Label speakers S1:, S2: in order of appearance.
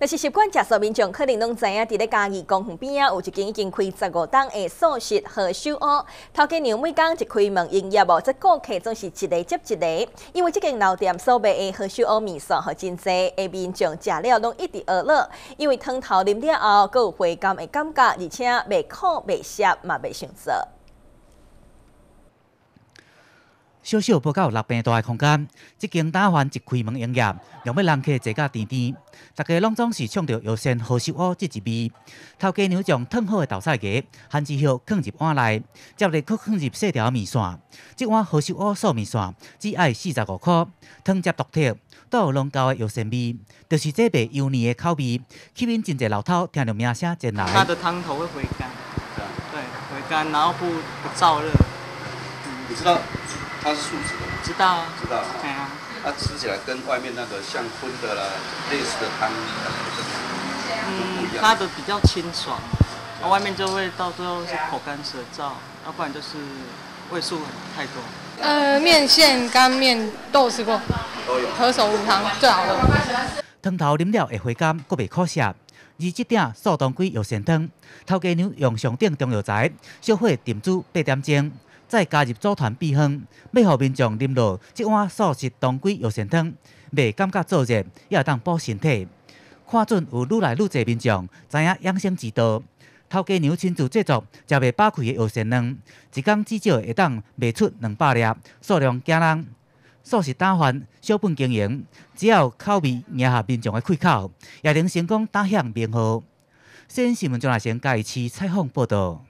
S1: 但是习惯食素民众可能拢知影，伫咧嘉义公园边啊，有一间已经开十五档的素食和烧鹅。头家娘每工一开门营业哦，这顾客总是一个接一个。因为这间老店所卖的和烧鹅面线和真济，下民众食了拢一直饿了。因为汤头啉了后，佮有回甘的感觉，而且袂苦袂涩，嘛袂上涩。
S2: 小小不到六平大的空间，这间打饭一开门营业，让要人客坐甲甜甜。大家拢总是唱着药膳好烧鹅这一味。头家娘将烫好的豆菜芽、番薯叶放入碗内，接着搁放入细条面线。这碗好烧鹅素面线只要四十五块，汤汁独特，都有浓厚的药膳味，就是这味油腻的口味，吸引真济老饕听到名声前来。
S3: 它的汤头会回甘，对，回甘，然后不不燥热。
S4: 你知道？它是素质的，
S3: 知道啊，
S4: 知道啊。
S3: 对啊，
S4: 它吃起来跟外面那个像荤的啦、类似的汤
S3: 嗯，它的比较清爽，外面就会到最后是口干舌燥，要不然就是味素太多。
S5: 呃，面线、干面都有吃过，
S4: 都有。
S5: 何首乌汤最好的。
S2: 汤头啉了会回甘，阁袂苦涩。而这鼎素当归药膳汤，头家娘用上等中药材，小火炖煮八点钟。再加入组团避风，要互民众啉落即碗素食当归药膳汤，未感觉燥热，也当补身体。看准有愈来愈侪民众知影养生之道，头家娘亲自制作食袂饱开的药膳汤，一工至少会当卖出两百粒，数量惊人。素食打饭小本经营，只要口味迎合民众的胃口，也能成功打响名号。新闻中来先嘉义市采访报道。